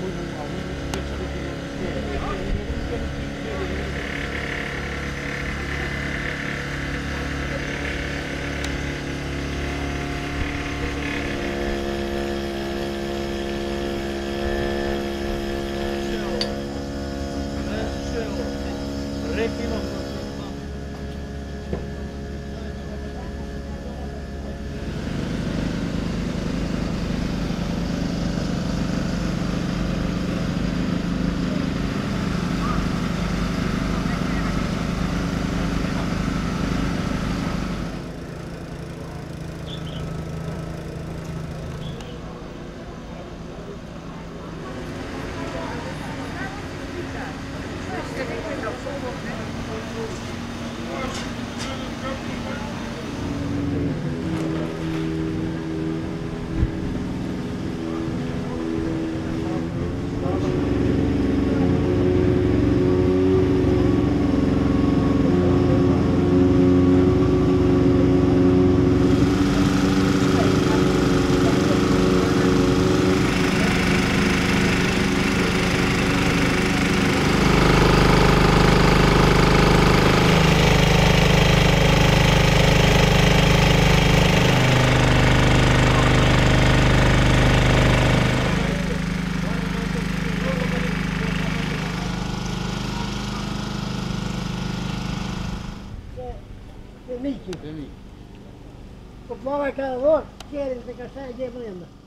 aluno, aluno, miki. Po plava ka dhe dhe, kjerin të ka shaj e gjej